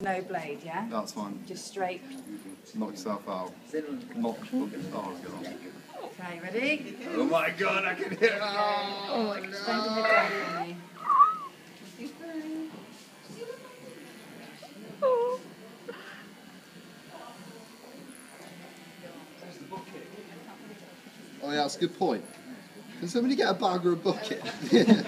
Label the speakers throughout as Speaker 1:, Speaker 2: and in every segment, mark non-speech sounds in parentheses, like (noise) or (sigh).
Speaker 1: No blade, yeah?
Speaker 2: That's fine.
Speaker 1: Just straight.
Speaker 2: Knock yourself out. Knock fucking oh, God.
Speaker 1: Okay, ready?
Speaker 2: oh my god, I can hear it.
Speaker 1: Oh my god. Bend your head down for me.
Speaker 2: Oh yeah, that's a good point. Can somebody get a bag or a bucket? (laughs)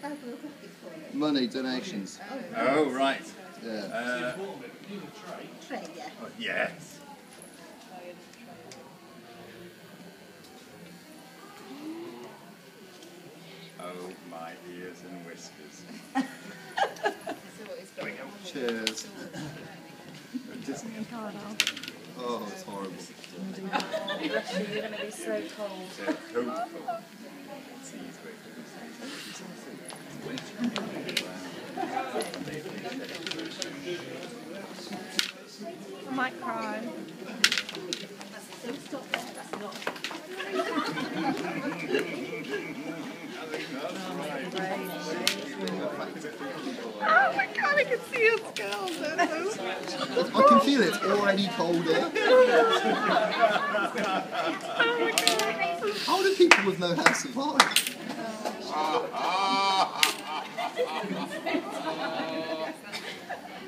Speaker 2: (laughs) Money, donations.
Speaker 3: Oh, right.
Speaker 2: Oh, Yeah.
Speaker 3: Uh, oh, yes. Oh, my ears and whiskers. (laughs)
Speaker 2: Cheers.
Speaker 3: Disney.
Speaker 2: Oh, it's horrible.
Speaker 1: You, you're going to be so cold.
Speaker 3: They're beautiful. (laughs) Seas
Speaker 4: I. Oh my god, I can see his scales.
Speaker 2: I can feel it. It's already colder. Oh How do people with no hair survive? (laughs) (laughs)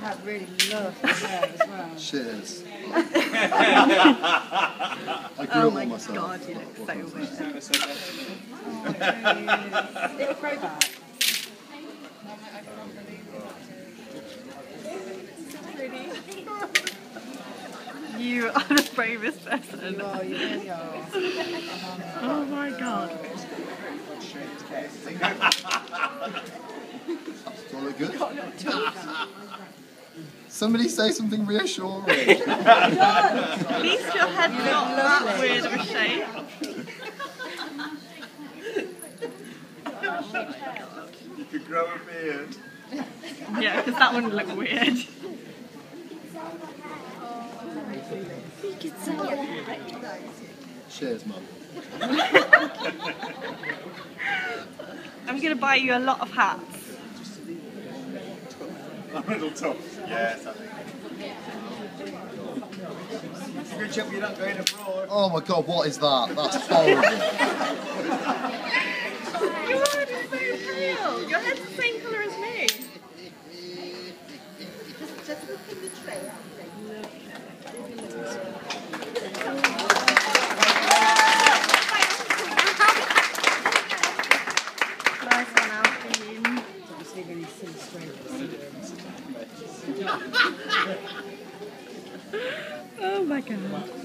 Speaker 1: you have really lovely hair as well.
Speaker 2: Cheers. (laughs) I grew
Speaker 4: Oh
Speaker 2: up
Speaker 4: my
Speaker 2: on myself.
Speaker 4: god, you look so weird.
Speaker 1: It'll oh, grow.
Speaker 4: You are the bravest person.
Speaker 1: You are, you really are.
Speaker 4: Oh my god.
Speaker 2: Do I look good? Somebody say something reassuring. (laughs)
Speaker 4: At least your head's not that weird of a shape.
Speaker 3: You could grow a beard.
Speaker 4: Yeah, because that wouldn't look weird.
Speaker 2: Cheers, mum.
Speaker 4: I'm going to buy you a lot of hats.
Speaker 3: A little tough. Yes, I think. Good job you're not going abroad.
Speaker 2: Oh my god, what is that? That's horrible.
Speaker 4: You're already so pale. Your head's the same colour as me. Nice one, Alfie.
Speaker 1: Obviously, really see straight. (laughs)
Speaker 4: Oh my god.